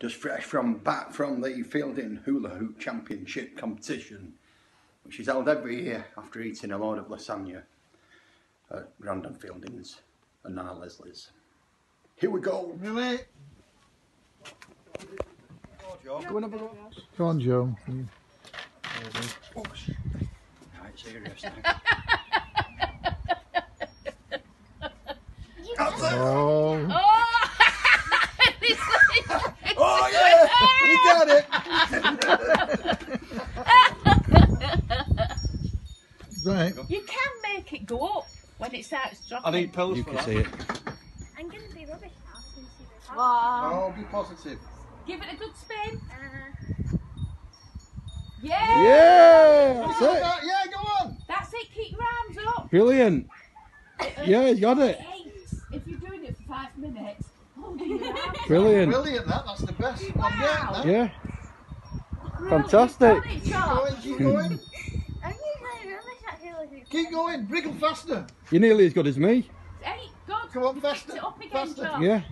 just fresh from back from the Fielden Hula Hoop Championship competition, which is held every year after eating a load of lasagna at Grandon Fielden's and Nana Leslie's. Here we go. Really? Go and have a go. Go on, Joe. Right, serious now. Oh, Oh! This is- oh yeah, you got it. Right. you can make it go up when it starts dropping. I need pills You for can that. see it. I'm gonna be rubbish now since you were Wow. Oh, be positive. Give it a good spin. Uh, Yeah. Yeah, that's it. Yeah, go on. That's it. Keep your arms up. Brilliant. Yeah, you got it. If you're doing it for five minutes, holding your arms. Brilliant. Brilliant. That. That's the best one yet. Wow. That. Yeah. Brilliant. Fantastic. You've got it, Keep going. Keep going. I'm usually rubbish at hula hoop. Keep going. Wriggle faster. You're nearly as good as me. Eight. Good. Come on, Lift faster. it up again, Faster. John. Yeah,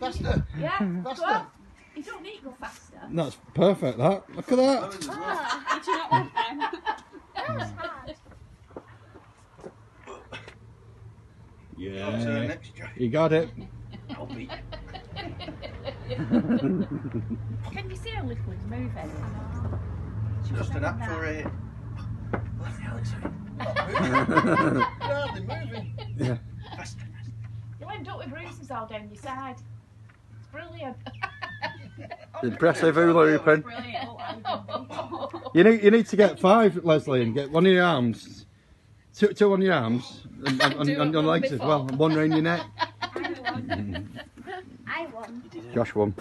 Faster. Yeah. Faster. Go. You don't need to go faster. that's perfect. That. Look at that. Ah, Did you not want them? that was hard. Yeah. next You got it. I'll beat you. Can you see how liquid's moving? Just a natural rate. What the hell is it? Hardly moving. Faster. You'll end up with bruises all down your side. It's brilliant. Impressive hula hooping. Brilliant. You need you need to get five, Leslie, and get one in your arms, two, two on your arms, and, and, and, and your one legs as well, and one round your neck. I won. I won. Josh won.